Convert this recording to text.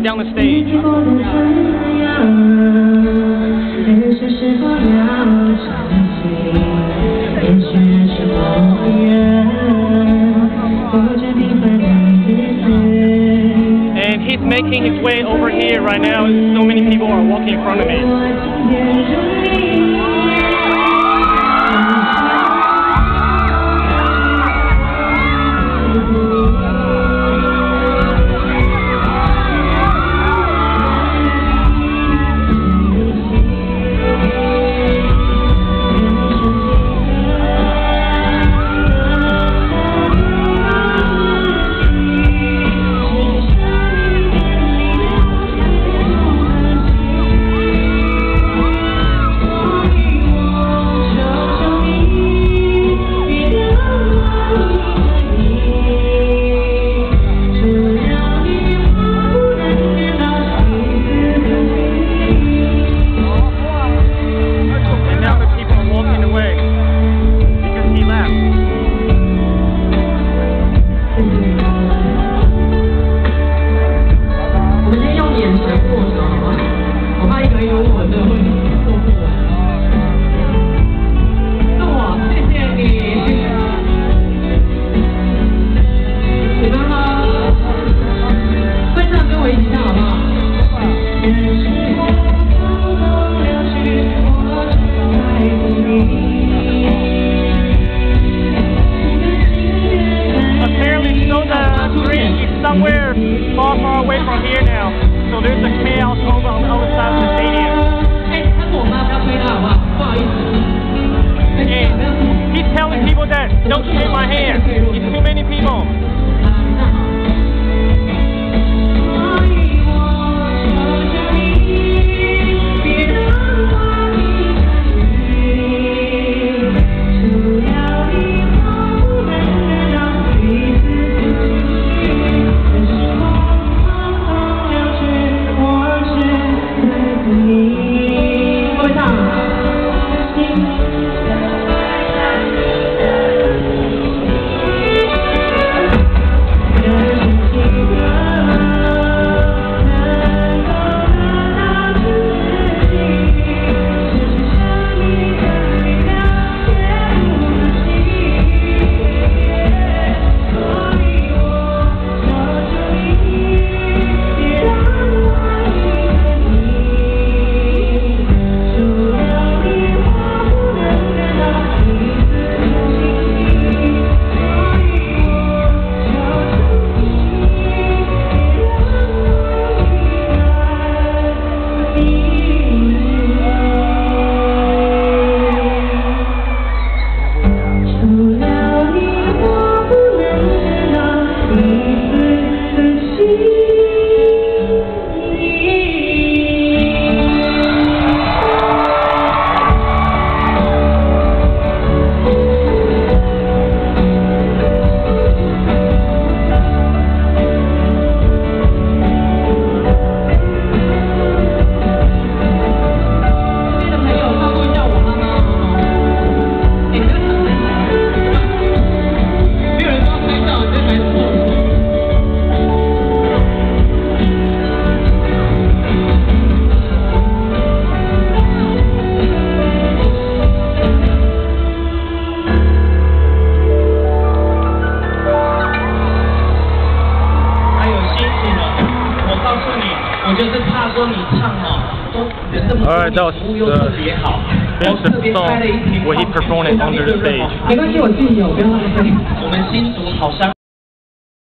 down the stage. And he's making his way over here right now. So many people are walking in front of me. 怕一个一个握着会握不完。是我，谢谢你。你们好，会唱跟我一起唱好不好？Apparently, so the bridge is somewhere far, far away from here now. Don't shake my hand. It's too many people. 就是怕说你唱哦，都人这么多服务又特别好，the 我特别开了一瓶 song where he performed it 红 under the stage. 没关系，我自己有，不用浪费。我们新竹好商。